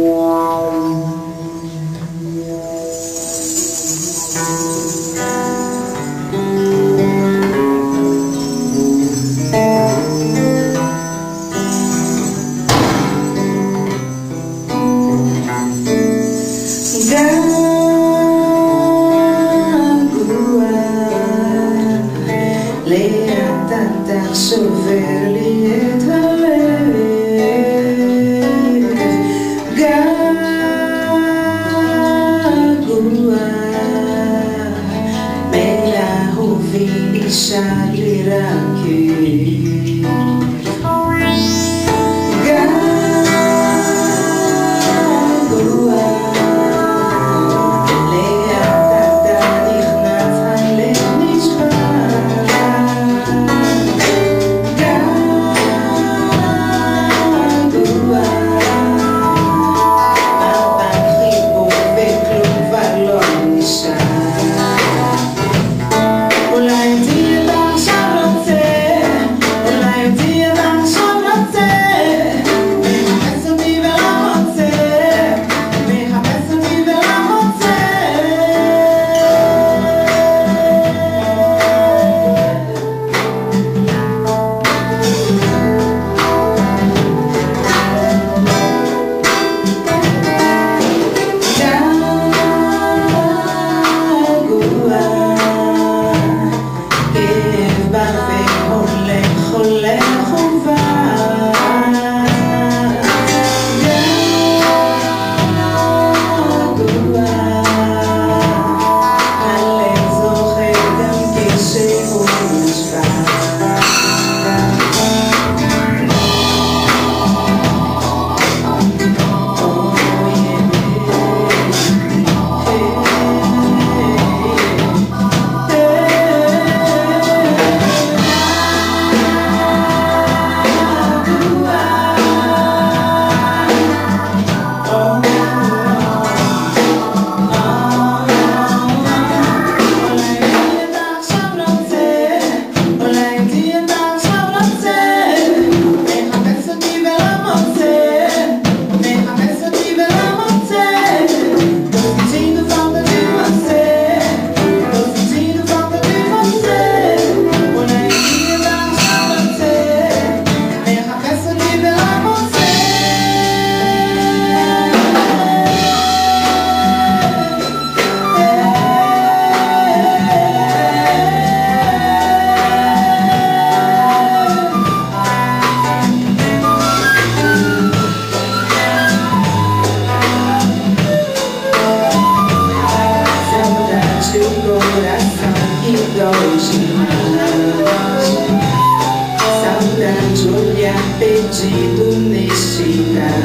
哇。Shine, it out. Saudade olhar perdido neste lugar